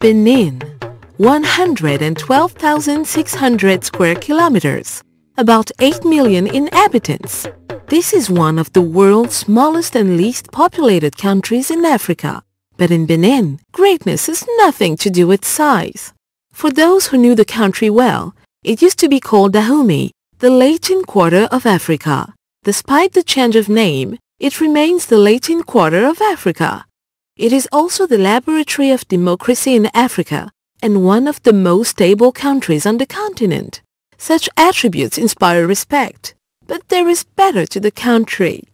Benin, 112,600 square kilometers, about 8 million inhabitants. This is one of the world's smallest and least populated countries in Africa. But in Benin, greatness has nothing to do with size. For those who knew the country well, it used to be called Dahomey, the Latin Quarter of Africa. Despite the change of name, it remains the Latin Quarter of Africa. It is also the laboratory of democracy in Africa and one of the most stable countries on the continent. Such attributes inspire respect, but there is better to the country.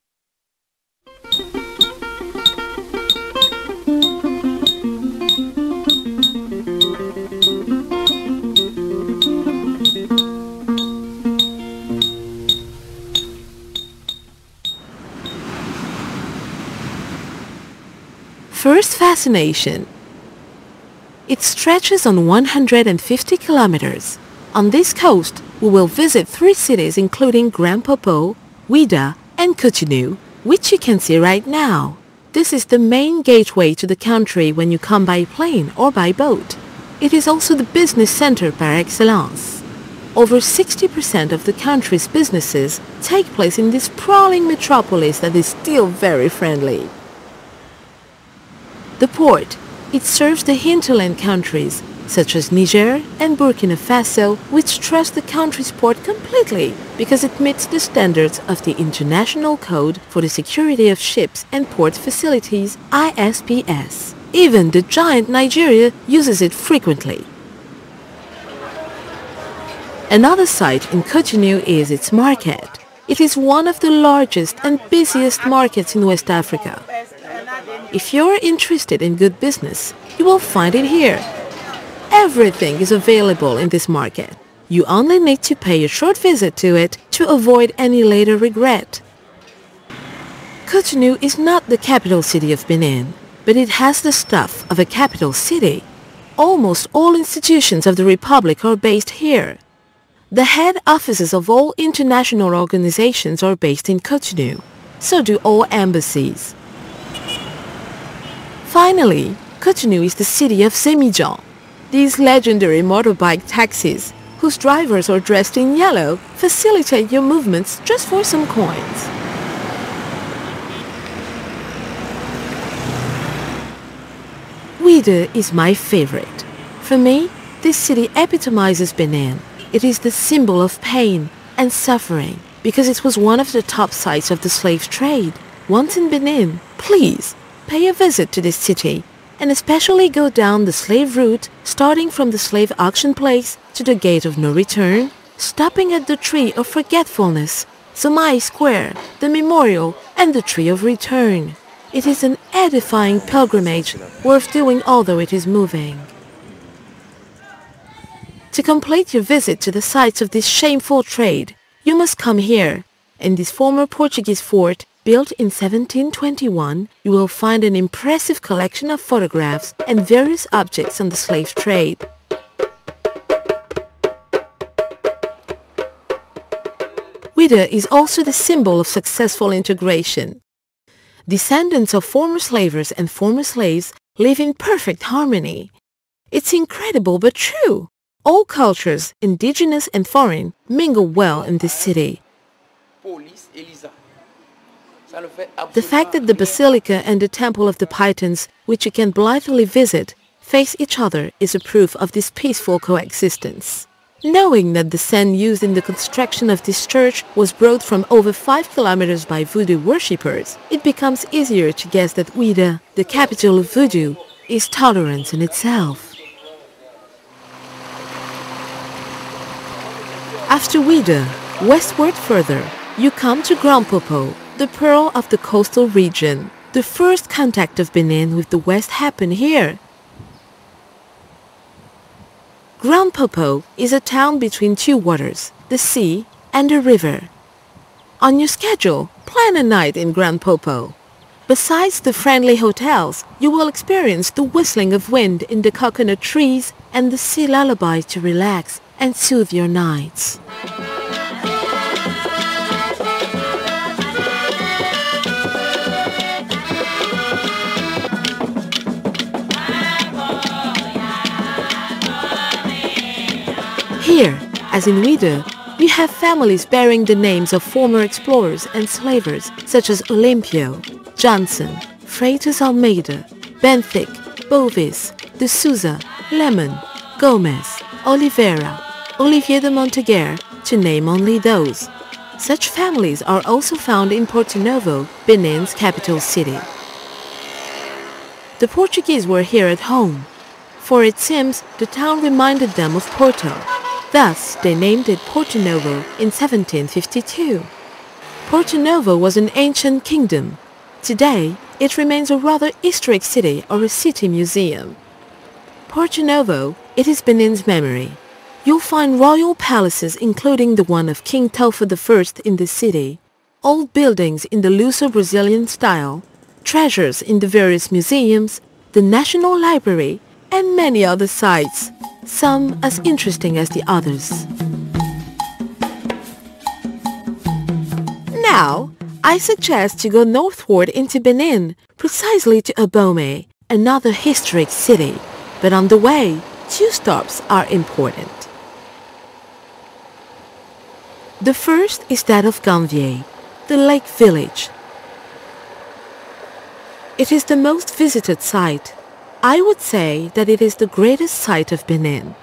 Fascination. It stretches on 150 kilometers. On this coast, we will visit three cities including Grand Popo, Ouidah, and Cotonou, which you can see right now. This is the main gateway to the country when you come by plane or by boat. It is also the business center par excellence. Over 60% of the country's businesses take place in this sprawling metropolis that is still very friendly. The port, it serves the hinterland countries such as Niger and Burkina Faso which trust the country's port completely because it meets the standards of the International Code for the Security of Ships and Port Facilities ISPS. Even the giant Nigeria uses it frequently. Another site in Cotonou is its market. It is one of the largest and busiest markets in West Africa. If you're interested in good business, you will find it here. Everything is available in this market. You only need to pay a short visit to it to avoid any later regret. Cotonou is not the capital city of Benin, but it has the stuff of a capital city. Almost all institutions of the Republic are based here. The head offices of all international organizations are based in Cotonou. So do all embassies. Finally, Cotonou is the city of Zemidjan. These legendary motorbike taxis, whose drivers are dressed in yellow, facilitate your movements just for some coins. Ouidah is my favorite. For me, this city epitomizes Benin. It is the symbol of pain and suffering because it was one of the top sites of the slave trade. Once in Benin, please pay a visit to this city and especially go down the slave route starting from the slave auction place to the gate of no return, stopping at the tree of forgetfulness, Zomai Square, the memorial, and the tree of return. It is an edifying pilgrimage worth doing although it is moving. To complete your visit to the sites of this shameful trade, you must come here. In this former Portuguese fort, built in 1721, you will find an impressive collection of photographs and various objects on the slave trade. Ouidah is also the symbol of successful integration. Descendants of former slavers and former slaves live in perfect harmony. It's incredible but true. All cultures, indigenous and foreign, mingle well in this city. The fact that the Basilica and the Temple of the Pythons, which you can blithely visit, face each other is a proof of this peaceful coexistence. Knowing that the sand used in the construction of this church was brought from over 5 kilometers by voodoo worshippers, it becomes easier to guess that Ouidah, the capital of voodoo, is tolerance in itself. After Ouidah, westward further, you come to Grand Popo, the pearl of the coastal region. The first contact of Benin with the West happened here. Grand Popo is a town between two waters, the sea and the river. On your schedule, plan a night in Grand Popo. Besides the friendly hotels, you will experience the whistling of wind in the coconut trees and the sea lullaby to relax and soothe your nights. Here, as in Ouidah, we have families bearing the names of former explorers and slavers such as Olympio, Johnson, Freitas Almeida, Benthic, Bovis, de Souza, Lemon, Gomez, Oliveira, Olivier de Montaguer, to name only those. Such families are also found in Porto Novo, Benin's capital city. The Portuguese were here at home, for it seems the town reminded them of Porto. Thus, they named it Porto Novo in 1752. Porto Novo was an ancient kingdom. Today, it remains a rather historic city or a city museum. Porto Novo, it is Benin's memory. You'll find royal palaces including the one of King Tofa I in the city, old buildings in the Luso-Brazilian style, treasures in the various museums, the National Library, and many other sites, some as interesting as the others. Now, I suggest you go northward into Benin, precisely to Abomey, another historic city. But on the way, two stops are important. The first is that of Ganvié, the lake village. It is the most visited site. I would say that it is the greatest site of Benin.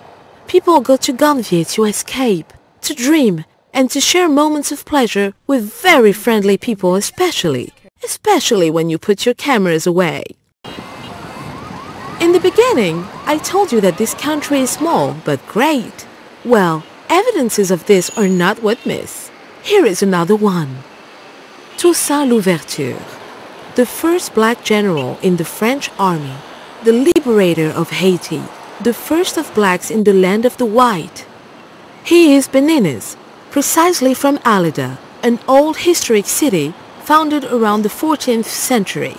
People go to Ganvié to escape, to dream, and to share moments of pleasure with very friendly people especially, especially when you put your cameras away. In the beginning, I told you that this country is small but great. Well, evidences of this are not what miss. Here is another one. Toussaint Louverture the first black general in the French army, the liberator of Haiti, the first of blacks in the land of the white. He is Beninese, precisely from Allada, an old historic city founded around the 14th century.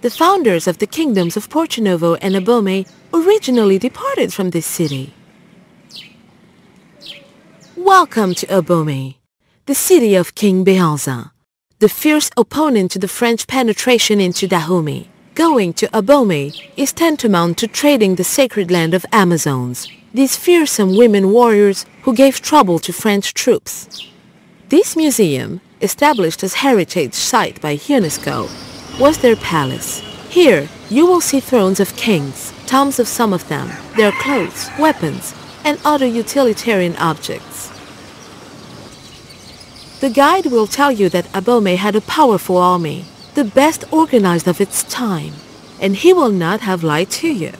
The founders of the kingdoms of Porto Novo and Abomey originally departed from this city. Welcome to Abomey, the city of King Béhanzin the fierce opponent to the French penetration into Dahomey. Going to Abomey is tantamount to trading the sacred land of Amazons, these fearsome women warriors who gave trouble to French troops. This museum, established as heritage site by UNESCO, was their palace. Here, you will see thrones of kings, tombs of some of them, their clothes, weapons, and other utilitarian objects. The guide will tell you that Abomey had a powerful army, the best organized of its time, and he will not have lied to you.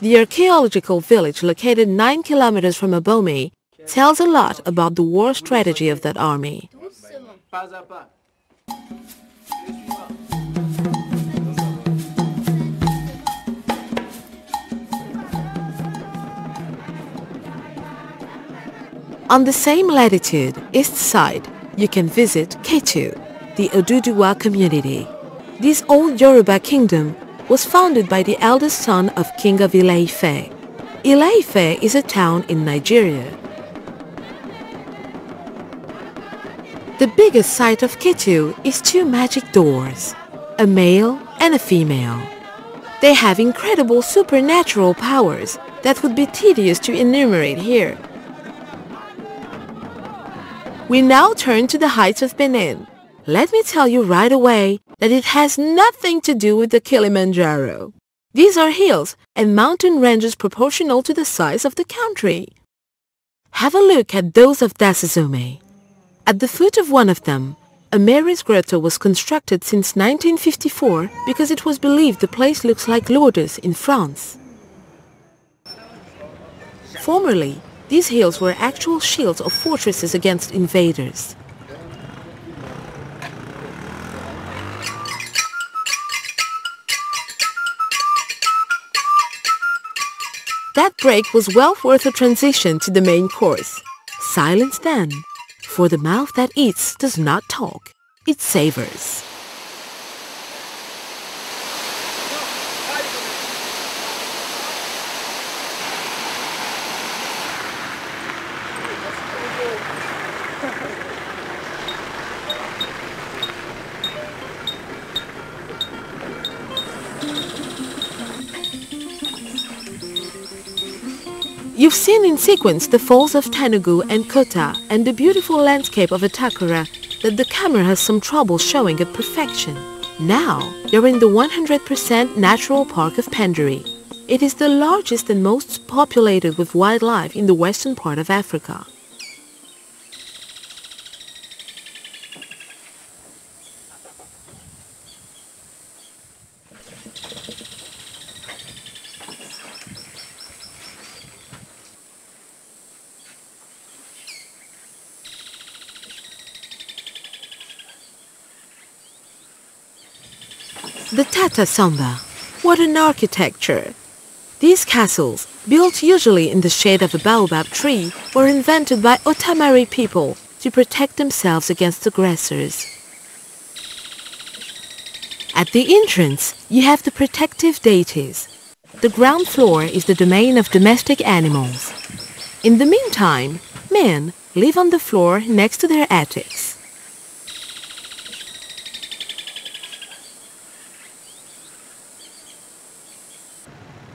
The archaeological village located 9 kilometers from Abomey tells a lot about the war strategy of that army. On the same latitude, east side, you can visit Ketu, the Oduduwa community. This old Yoruba kingdom was founded by the eldest son of King of Ile-Ife. Is a town in Nigeria. The biggest site of Ketu is two magic doors, a male and a female. They have incredible supernatural powers that would be tedious to enumerate here. We now turn to the heights of Benin. Let me tell you right away that it has nothing to do with the Kilimanjaro. These are hills and mountain ranges proportional to the size of the country. Have a look at those of Dassazoumé. At the foot of one of them, a Mary's grotto was constructed since 1954 because it was believed the place looks like Lourdes in France. Formerly, these hills were actual shields of fortresses against invaders. That break was well worth a transition to the main course. Silence then, for the mouth that eats does not talk, it savors. Seen in sequence the falls of Tanougou and Kota and the beautiful landscape of Atacora that the camera has some trouble showing at perfection. Now, you're in the 100% natural park of Pendjari. It is the largest and most populated with wildlife in the western part of Africa. The Tata Somba. What an architecture! These castles, built usually in the shade of a baobab tree, were invented by Otammari people to protect themselves against aggressors. At the entrance, you have the protective deities. The ground floor is the domain of domestic animals. In the meantime, men live on the floor next to their attics.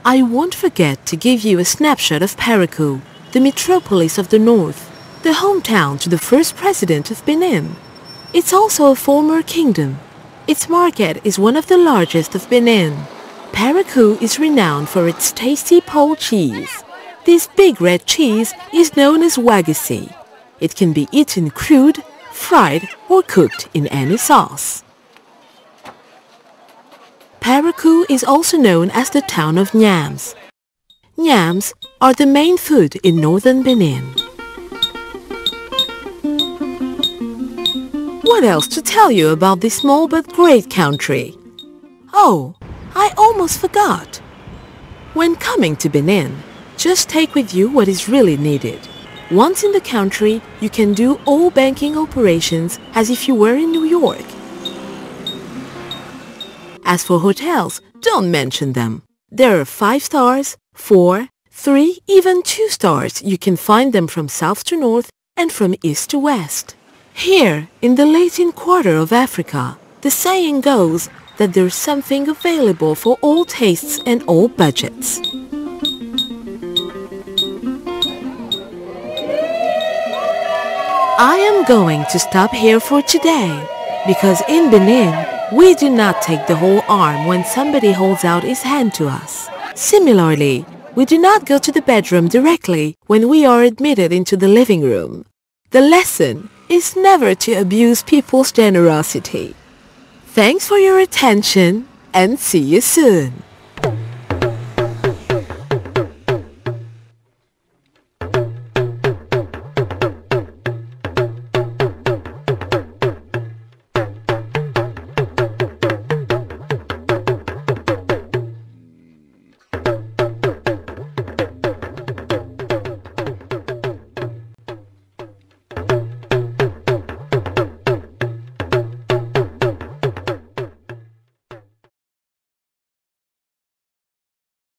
I won't forget to give you a snapshot of Parakou, the metropolis of the north, the hometown to the first president of Benin. It's also a former kingdom. Its market is one of the largest of Benin. Parakou is renowned for its tasty pole cheese. This big red cheese is known as wagashi. It can be eaten crude, fried or cooked in any sauce. Parakou is also known as the town of Nyams. Nyams are the main food in northern Benin. What else to tell you about this small but great country? Oh, I almost forgot. When coming to Benin, just take with you what is really needed. Once in the country, you can do all banking operations as if you were in New York. As for hotels, don't mention them. There are 5 stars, 4, 3, even 2 stars. You can find them from south to north and from east to west. Here, in the Latin quarter of Africa, the saying goes that there's something available for all tastes and all budgets. I am going to stop here for today because in Benin, we do not take the whole arm when somebody holds out his hand to us. Similarly, we do not go to the bedroom directly when we are admitted into the living room. The lesson is never to abuse people's generosity. Thanks for your attention and see you soon.